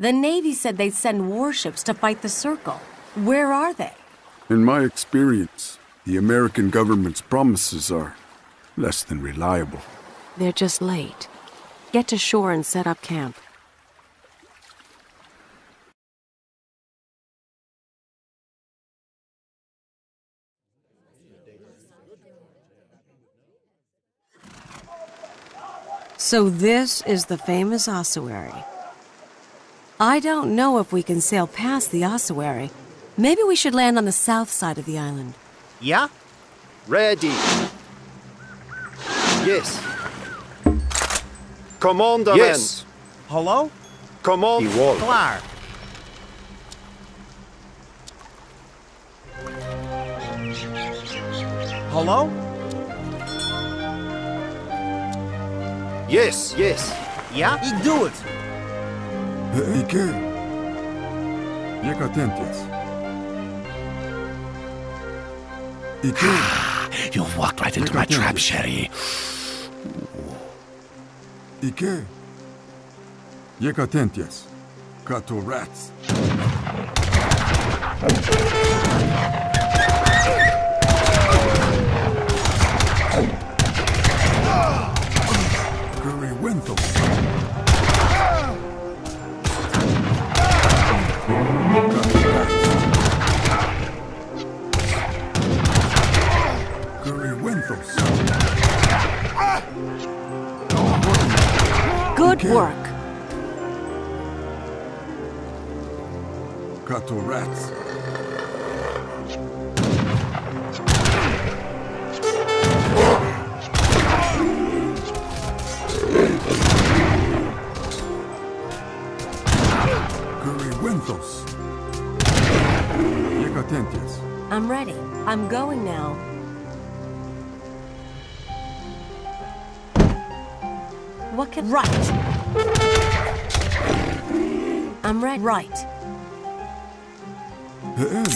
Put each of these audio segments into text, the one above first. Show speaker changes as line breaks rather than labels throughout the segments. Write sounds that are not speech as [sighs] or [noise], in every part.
The Navy said they'd send warships to fight the Circle. Where are they?
In my experience, the American government's promises are less than reliable.
They're just late. Get to shore and set up camp. So this is the famous ossuary. I don't know if we can sail past the ossuary. Maybe we should land on the south side of the island.
Yeah?
Ready. Yes. Commandment.
Yes. Hallo?
Command. Jawohl.
Klaar. Hallo?
Yes, yes.
do Ik doe het.
Ike. Jak atentias. Ike. [sighs]
You've walked right into my trap, Sherry.
Ike. Jak atentias. Kato rats. Okay.
work.
Rats. Curry Winthos. Jak.
I'm ready. I'm going now. What can... Right. I'm ready. Right.
Heem.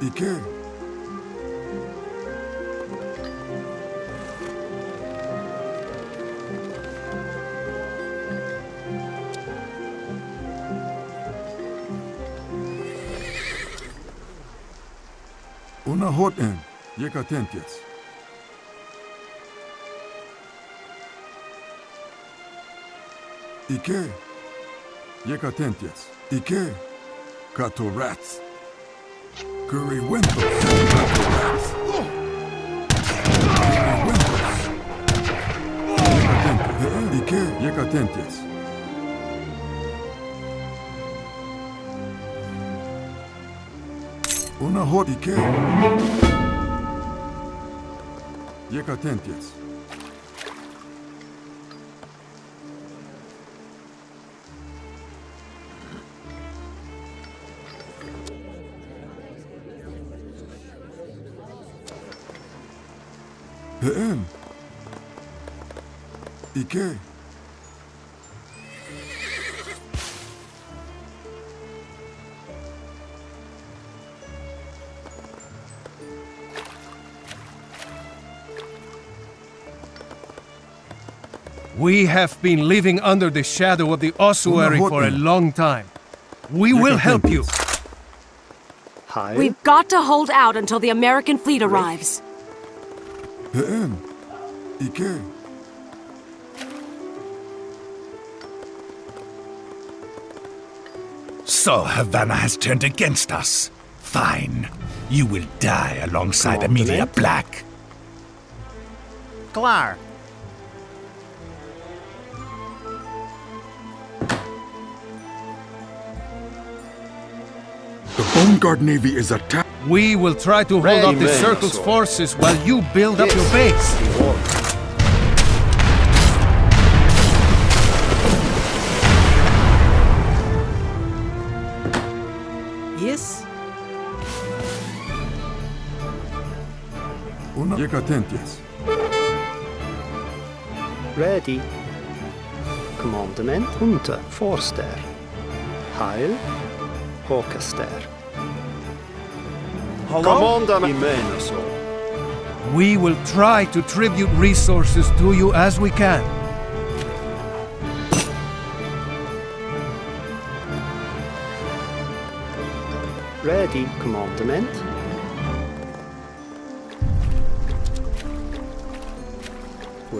Ike. Una hot en. Jak atentias. Ike. Jak atentias. Ike. Kato rats. Curry Winthos. Kato rats. Curry Winthos. Jak atentias. Ike. Jak atentias. Una hot Ike. Jak atentias. Ike.
We have been living under the shadow of the ossuary for a long time. We will help you.
Heil.
We've got to hold out until the American fleet arrives.
Heem. Ike.
So Havana has turned against us. Fine. You will die alongside Amelia
Commandment.
Black.
Klaar.
The Boneguard Navy is attacked.
We will try to hold
Ready,
off the Circle's
sir.
forces while you build up your base.
Ready. Commandement unter Forster. Heil Hawkester. Hello?
We will try to tribute resources to you as we can.
Ready, Commandement.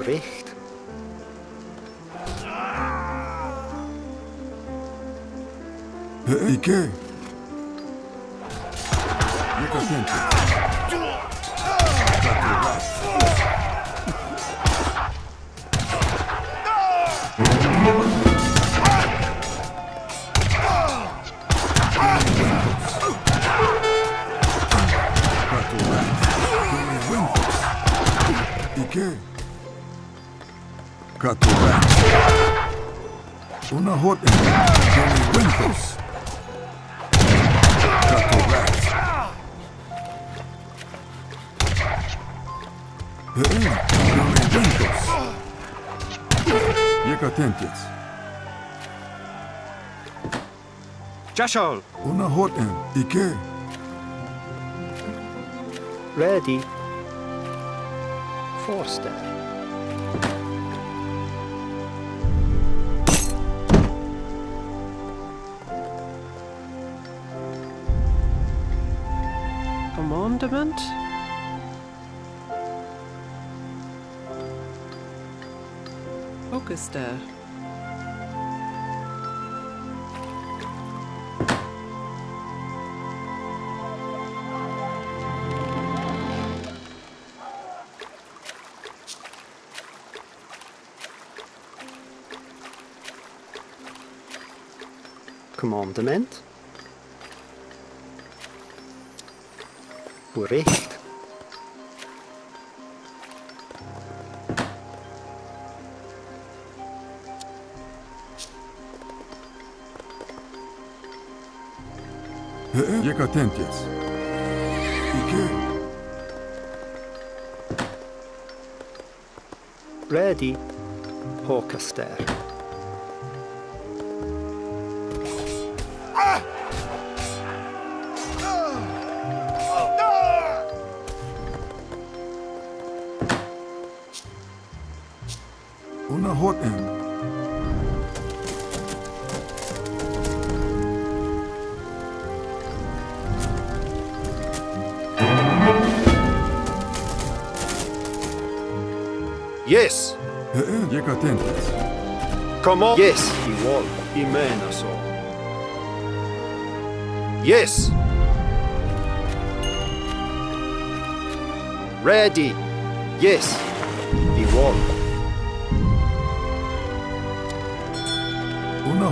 Bericht.
Ike. Look attention. Ike. Kato Rats. Una hot and Johnny Winthos. Kato Rats. Eh, Johnny Winthos. Jekatentiec.
Jashol.
Una hot and Ike.
Ready. Forster.
Commandment? Augusta.
Commandement. Bericht.
Eh, Jekatentiec. Ike.
Ready. Håkaster.
Una hot and
Yes.
Jekatentiec.
Come on.
Yes, i wall. I menar så.
Yes.
Ready. Yes. I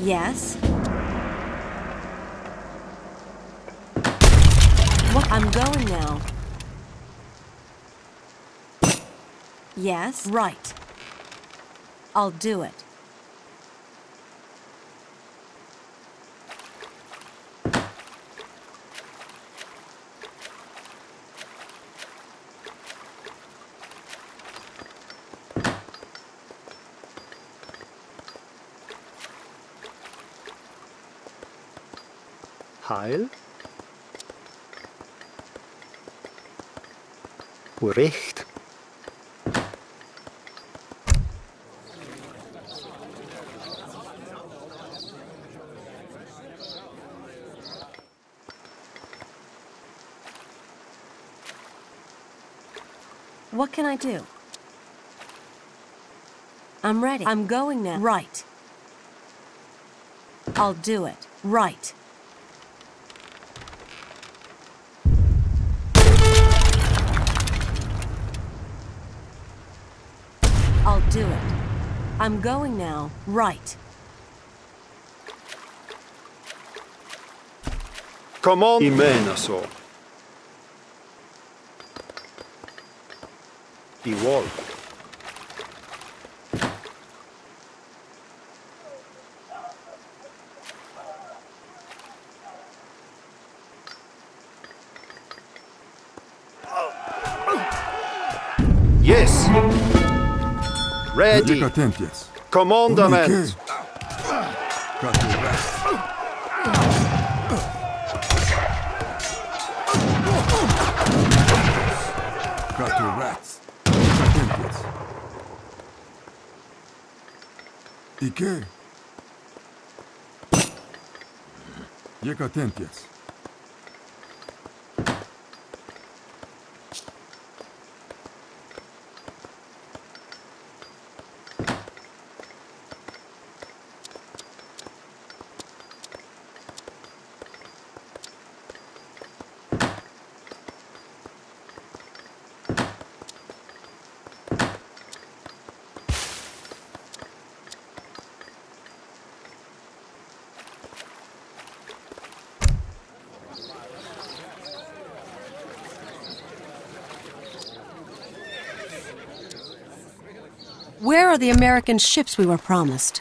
Yes? What? I'm going now. Yes? Right. I'll do it.
Heil. Bericht.
What can I do? I'm ready. I'm going now. Right. I'll do it. Right. Do it. I'm going now. Right.
Come on.
I menar. I wall.
Ready.
Niech atentias.
Commandment.
Got your rest. Got your rats. Atentias. ¿Y qué? Llega
the American ships we were promised?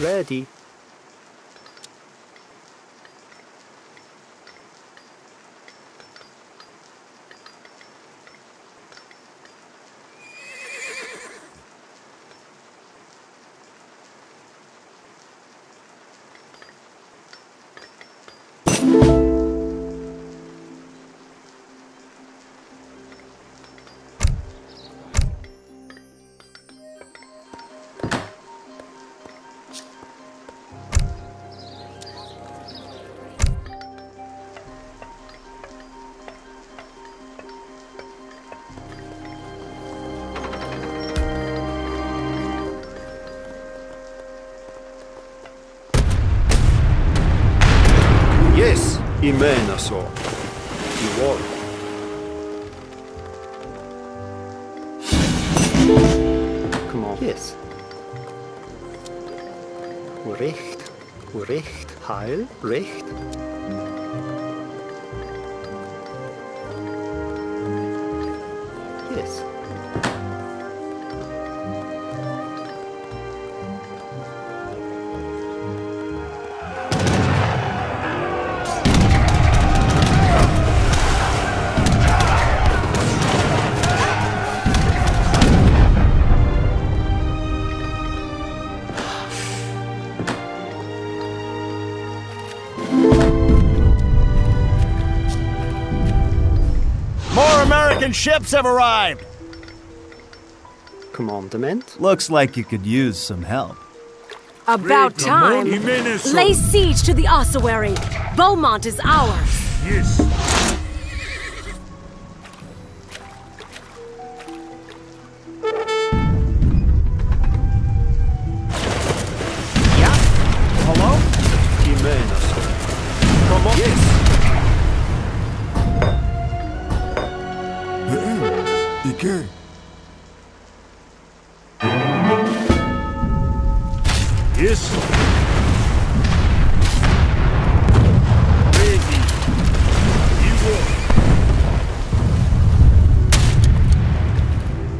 Ready. Imena så. I wall. Come on. Yes. Recht. Recht. Heil. Recht.
American ships have arrived!
Commandment.
Looks like you could use some help.
About time! Lay siege to the ossuary! Beaumont is ours!
Yes.
Yes.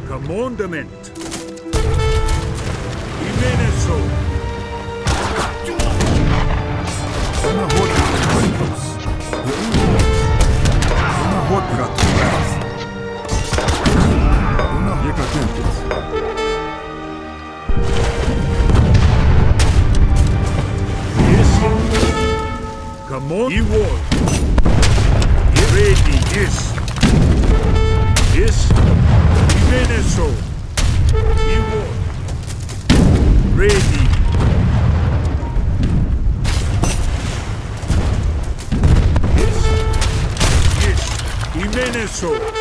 Commandment. Come on. You will. Ready. Yes. Yes. Imeneso. You will. Ready. Yes. Yes. Imeneso. Commandment.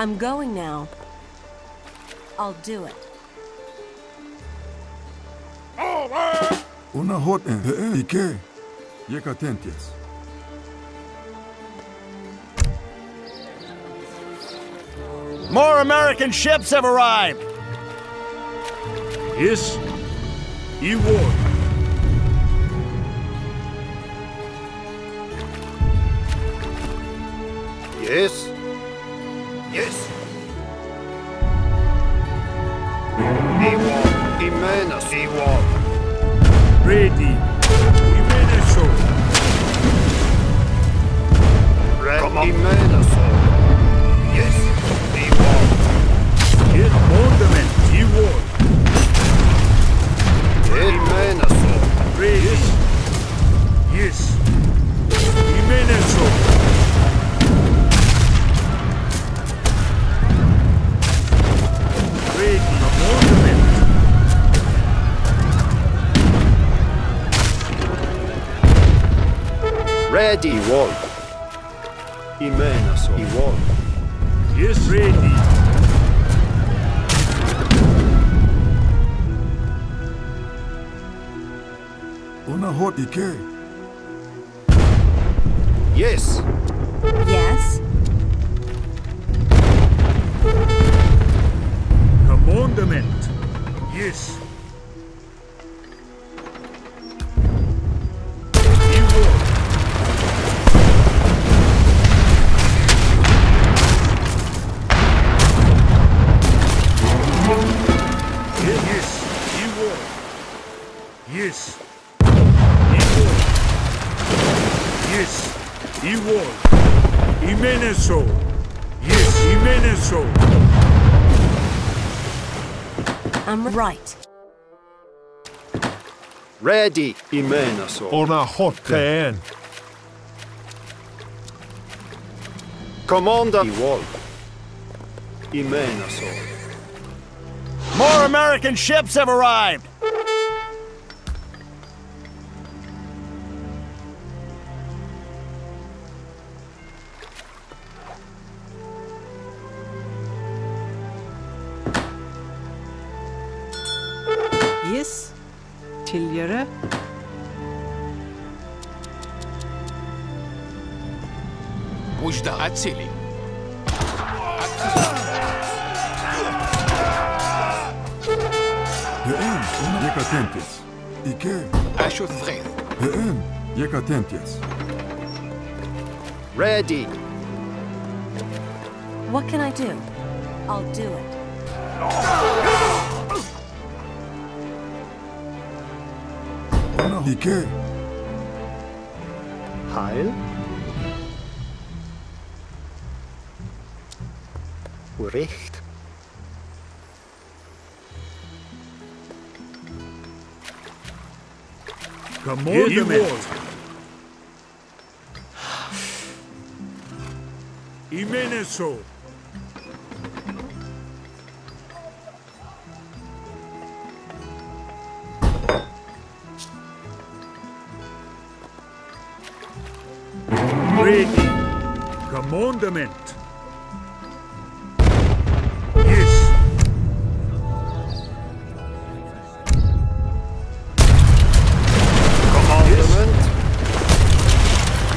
I'm going now. I'll do it.
Una hot en. Eh, eh, ¿Y qué? Yekatentias.
More American ships have arrived!
Yes. Eward.
Yes. Yes. Eward. Imenas. Eward.
Ready. Imeneso.
Red. Imenas. Yes. Eward.
Yes. Commandment. Eward.
Imenas.
Ready. Yes. Ready.
Ready. Eward. Imenas. Eward.
Yes. Ready.
Una hot. ¿Y qué?
Yes.
Yes?
Commandment. Yes.
I'm right.
Ready. Imenas.
Una hot en.
Commander. Eward. Imenas.
More American ships have arrived!
Нужда
от цели.
Hem, yak atentis. Ike. Ashut
Vren. Hem,
yak atentis.
Ready.
What can I do? I'll do it.
Ike.
Heil? Recht.
Commandment. Imeneso. Ready. Commandment.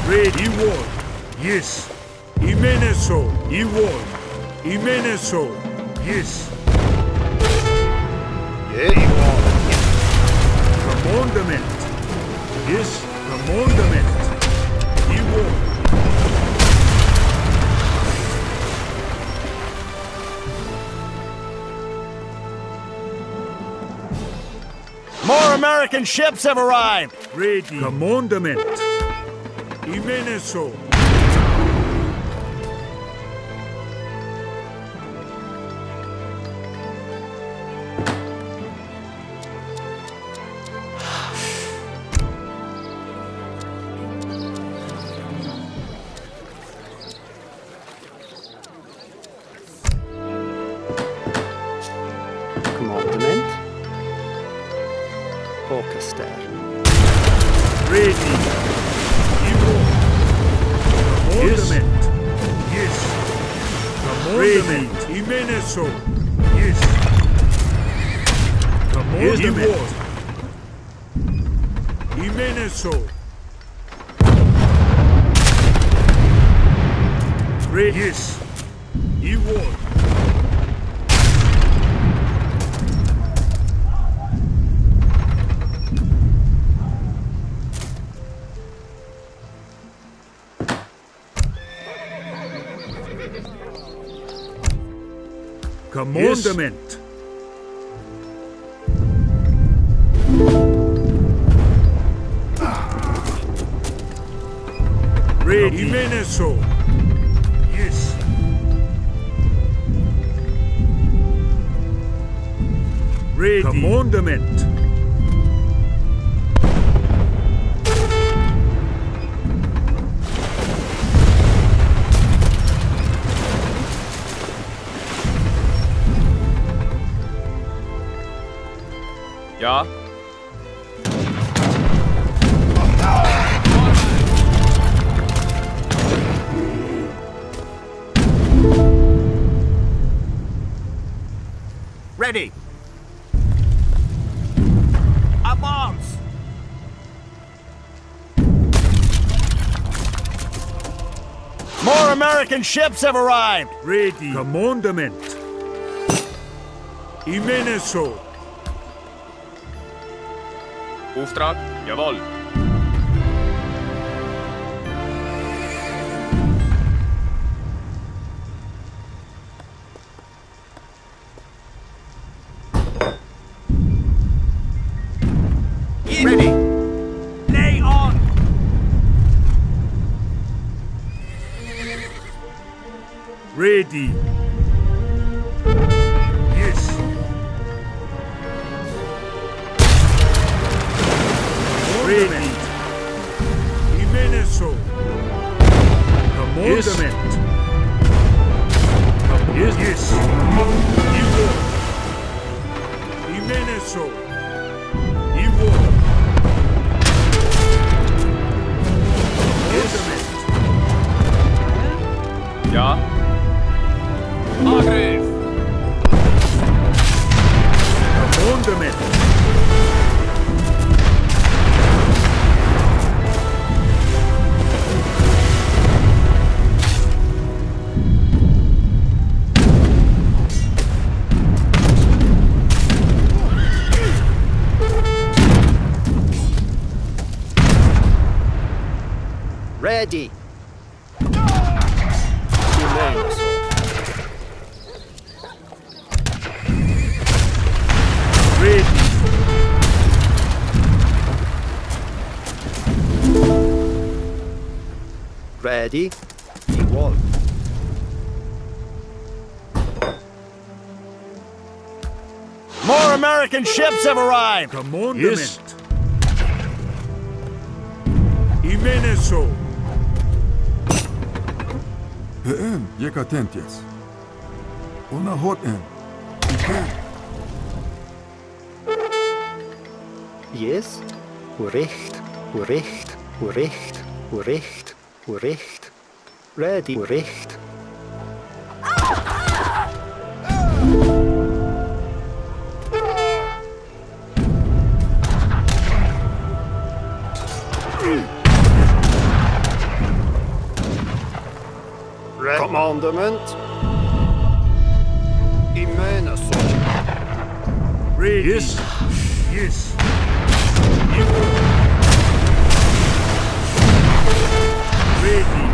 Ready. Eward. Yes. Imeneso. Eward. Imeneso. Yes.
Yeah. Eward.
Commandment. Yes. Commandment. Eward.
More American ships have arrived!
Ready. Commandment. Imeneso.
Commandment. Orchester.
Ready. Commandment. Yes. Commandment. Imeneso. Yes. Commandment. Imeneso. Yes. Evil. Commandment. Ready. Imeneso. Yes. Ready. Commandment.
American ships have arrived.
Ready. Commandment. Imeneso.
Auftrag? Jawohl.
Ready.
Yes. Ready. Imeneso. Commandment. Yes. Yes. Iwo. Imeneso. Iwo.
Ja?
Ready.
Ready.
Igual.
More American ships have arrived.
Commandment.
Yes.
Imeneso.
Heem, Jekatentias. Una hot en.
Yes. Urecht. Urecht. Urecht. Urecht. Urecht. Ready. Urecht.
Commandment. Imeneso.
Ready. Yes. Yes. Ready. Yes.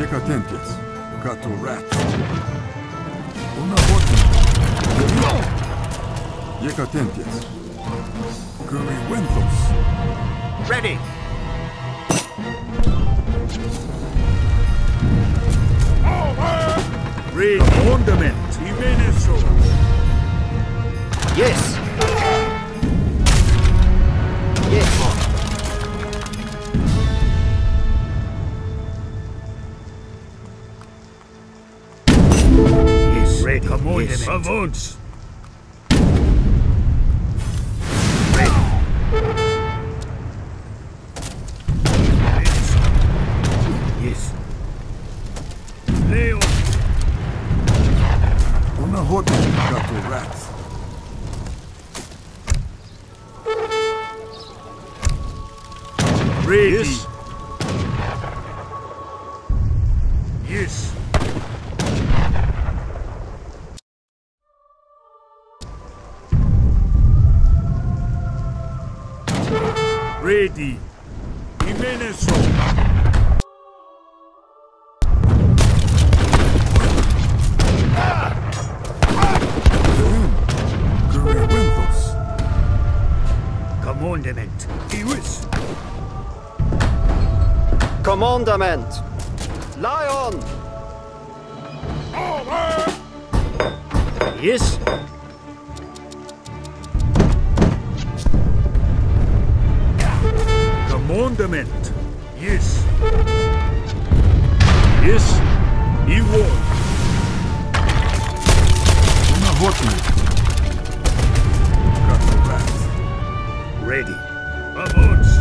Jekatentias. Kato rats. Una hotin. Jekatentias. Guri wenthos.
Ready!
Ready. Commandment. Imeneso.
Yes! Yes!
Ready. Avance. Ready. Imeneso.
Guri wenthos.
Commandment. Iwis.
Commandament! Lion!
Yes. Commandment. Yes. Yes. He won.
Una hotin. Kato rats.
Ready. Avance.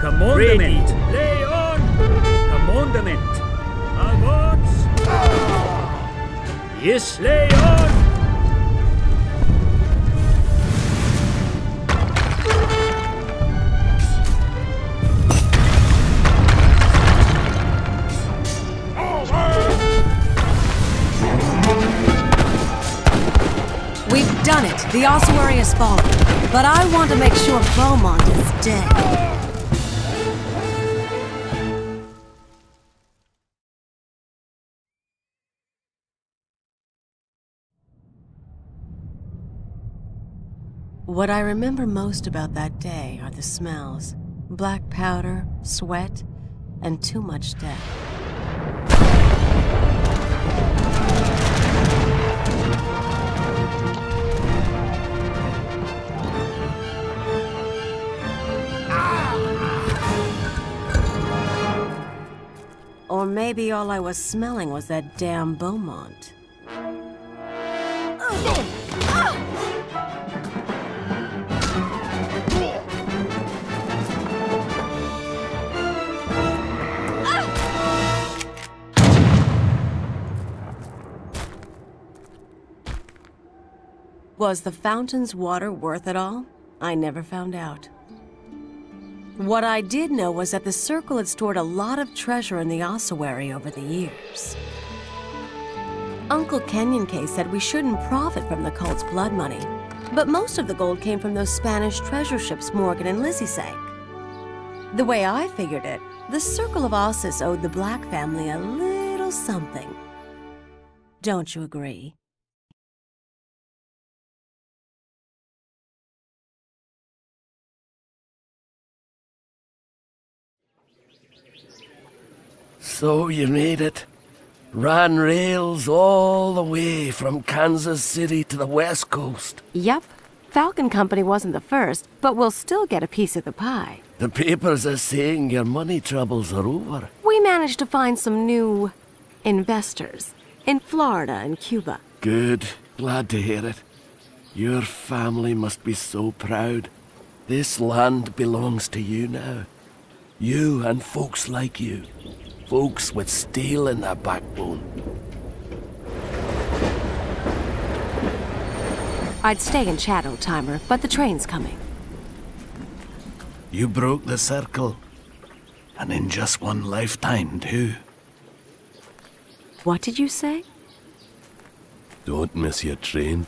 Commandment. Lay on. Commandment. Avance. Yes, lay on.
The ossuary has fallen. But I want to make sure Beaumont is dead. What I remember most about that day are the smells black powder, sweat, and too much death. Or maybe all I was smelling was that damn Beaumont. Was the fountain's water worth it all? I never found out. What I did know was that the Circle had stored a lot of treasure in the ossuary over the years. Uncle Kanyenke said we shouldn't profit from the cult's blood money, but most of the gold came from those Spanish treasure ships Morgan and Lizzie sank. The way I figured it, the Circle of Ossus owed the Black family a little something. Don't you agree?
So you made it. Ran rails all the way from Kansas City to the West Coast.
Yep. Falcon Company wasn't the first, but we'll still get a piece of the pie.
The papers are saying your money troubles are over.
We managed to find some new investors in Florida and Cuba.
Good. Glad to hear it. Your family must be so proud. This land belongs to you now. You and folks like you. Folks with steel in their backbone.
I'd stay and chat, old timer, but the train's coming.
You broke the circle. And in just one lifetime, too.
What did you say?
Don't miss your train.